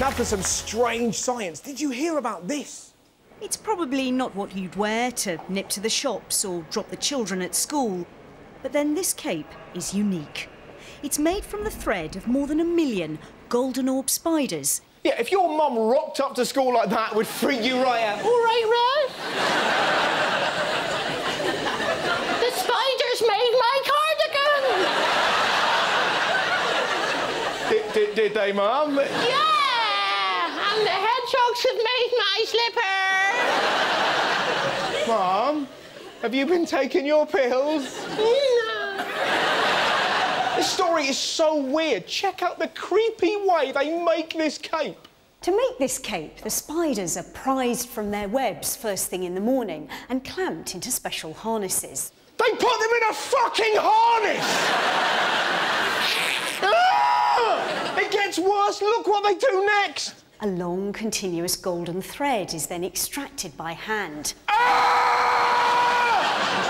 Now for some strange science. Did you hear about this? It's probably not what you'd wear to nip to the shops or drop the children at school. But then this cape is unique. It's made from the thread of more than a million golden orb spiders. Yeah, if your mum rocked up to school like that, it would freak you right out. All right, Red. the spiders made my cardigan. Did, did, did they, mum? Yeah, and the hedgehogs have made my slipper. Mum, have you been taking your pills? No. This story is so weird. Check out the creepy way they make this cape. To make this cape, the spiders are prized from their webs first thing in the morning and clamped into special harnesses. They put them in a fucking harness! Ah! It gets worse. Look what they do next. A long, continuous golden thread is then extracted by hand. Ah!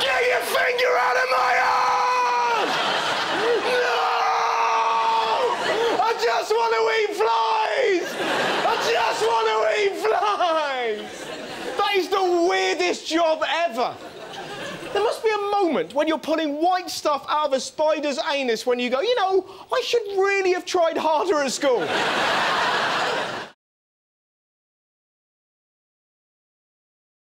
Get your finger out of my arse! No! I just want to eat flies! I just want to eat flies! That is the weirdest job ever. There must be a moment when you're pulling white stuff out of a spider's anus when you go, you know, I should really have tried harder at school.